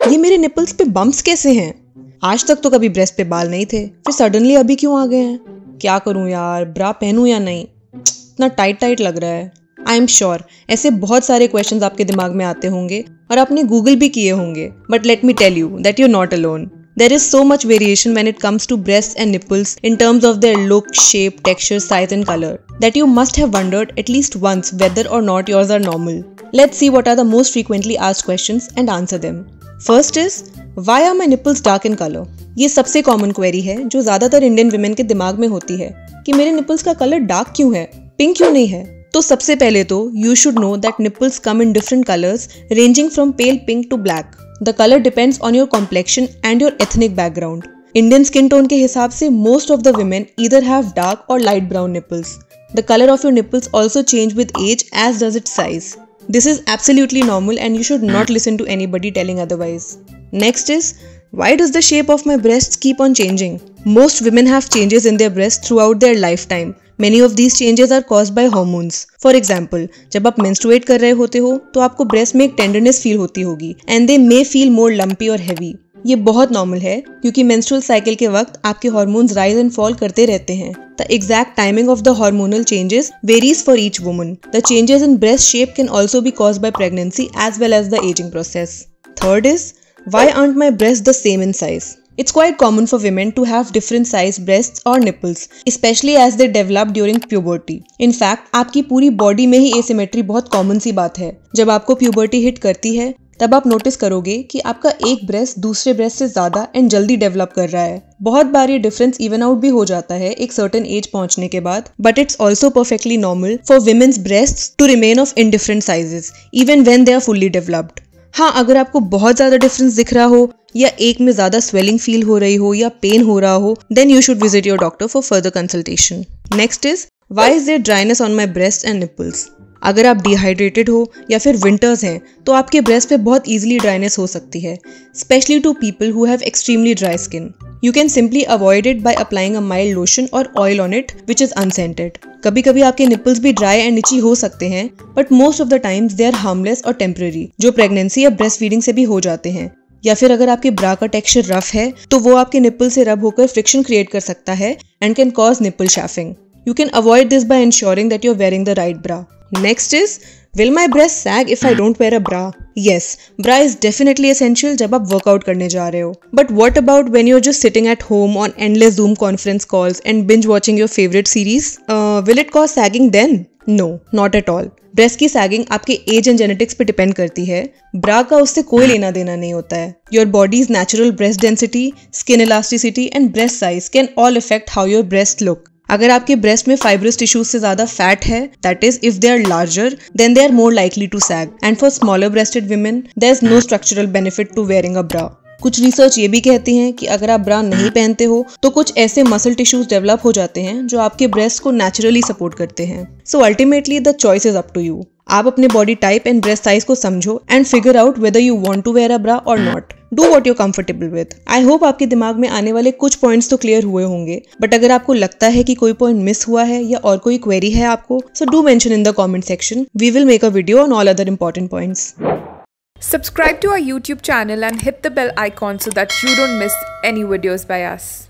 ये मेरे निपल्स पे बम्प कैसे है? आज तक तो कभी ब्रेस्ट पे बाल नहीं थे, फिर सडनली अभी क्यों आ गए हैं? क्या करूँ यार ब्रा पहनूं या नहीं? इतना टाइट टाइट लग रहा है। आई एम श्योर ऐसे बहुत सारे क्वेश्चन आपके दिमाग में आते होंगे और आपने गूगल भी किए होंगे। But let me tell you that you not alone there is so much variation when it comes to breast and nipples in terms of their look shape texture size and colour that you must have wondered at least once whether or not yours are normal let see what are the most frequently आज question and answer them First इज़ Why are my nipples dark in color? ये सबसे common query है, जो ज़्यादातर Indian women के दिमाग में होती है, कि मेरे निपल्स का कलर डार्क क्यों है? पिंक क्यों नहीं है? तो सबसे पहले तो you should know that nipples come in different colours ranging from pale pink to black the colour depends on your complexion and your ethnic background Indian skin tone के हिसाब से मोस्ट ऑफ़ द वुमेन इधर have dark or light brown nipples the colour of your nipples also change with age as does it size This is absolutely normal and you should not listen to anybody telling otherwise. Next is why does the shape of my breasts keep on changing? Most women have changes in their breasts throughout their lifetime many of these changes are caused by hormones for example जब आप menstruate कर रहे होते हो तो आपको breast में एक टेंडरनेस फील होती होगी and they may feel more lumpy और हैवी ये बहुत नॉर्मल है क्योंकि मेंस्ट्रुअल साइकिल के वक्त आपके हॉर्मोन्स राइज एंड फॉल करते रहते हैं। The exact timing of the hormonal changes varies for each woman the changes in breast shape can also be cause by pregnancy as well as the ageing process third is why aren't my breast the same in size It's quite common for women to have different size breasts or nipples, especially as they develop during puberty. In fact, आपकी पूरी body में ही asymmetry बहुत common सी बात है। जब आपको puberty hit करती है तब आप नोटिस करोगे कि आपका एक ब्रेस्ट दूसरे ब्रेस्ट से ज़्यादा एंड जल्दी डेवलप कर रहा है। बहुत बार ये डिफरेंस इवन आउट भी हो जाता है एक सर्टन एज पहुँचने के बाद but it's also perfectly normal for women's breast to remain of in different sizes even when they are fully developed हाँ अगर आपको बहुत ज़्यादा डिफरेंस दिख रहा हो, या एक में ज़्यादा स्वेलिंग फील हो रही हो, या पेन हो रहा हो then you should visit your doctor for further consultation next is why is there dryness on my breast and nipples अगर आप डिहाइड्रेटेड हो या फिर विंटर्स हैं तो आपके ब्रेस्ट पे बहुत इजीली ड्राइनेस हो सकती है especially to people who have extremely dry skin you can simply avoid it by applying a mild lotion or oil on it which is unscented कभी कभी आपके निपल्स भी ड्राई एंड निची हो सकते हैं but most of the times they are harmless और temporary जो pregnancy या ब्रेस्ट फीडिंग से भी हो जाते हैं. या फिर अगर आपके ब्रा का टेक्सचर रफ है तो वो आपके निपल से रब होकर फ्रिक्शन क्रिएट कर सकता है and can cause nipple chafing you can avoid this by ensuring that you are wearing the right bra next is will my breast sag if I don't wear a bra yes bra is definitely essential जब आप workout करने जा रहे हो but what about when you're just sitting at home on endless Zoom conference calls and binge watching your favourite series will it cause sagging then no not at all breast की sagging आपके age and genetics पे depend करती है ब्रा का उससे कोई लेना देना नहीं होता है your body's natural breast density skin elasticity and breast size can all affect how your breast look अगर आपके ब्रेस्ट में फाइब्रस टिश्यूज से ज़्यादा फैट है that is if they are larger then they are more likely to sag and for smaller breasted women there is no structural benefit to wearing a bra कुछ research ये भी कहती हैं कि अगर आप ब्रा नहीं पहनते हो तो कुछ ऐसे मसल टिश्यूज डेवलप हो जाते हैं जो आपके ब्रेस्ट को नेचुरली सपोर्ट करते हैं. So ultimately the choice is up to you आप अपने body type and breast size को समझो and figure out whether you want to wear a bra or not do what you comfortable with I hope आपके दिमाग में आने वाले कुछ पॉइंट्स तो क्लियर हुए होंगे बट अगर आपको लगता है कि कोई पॉइंट मिस हुआ है या और कोई क्वेरी है आपको so do mention in the comment section we will make a video on all other important points Subscribe to our YouTube channel and hit the bell icon so that you don't miss any videos by us.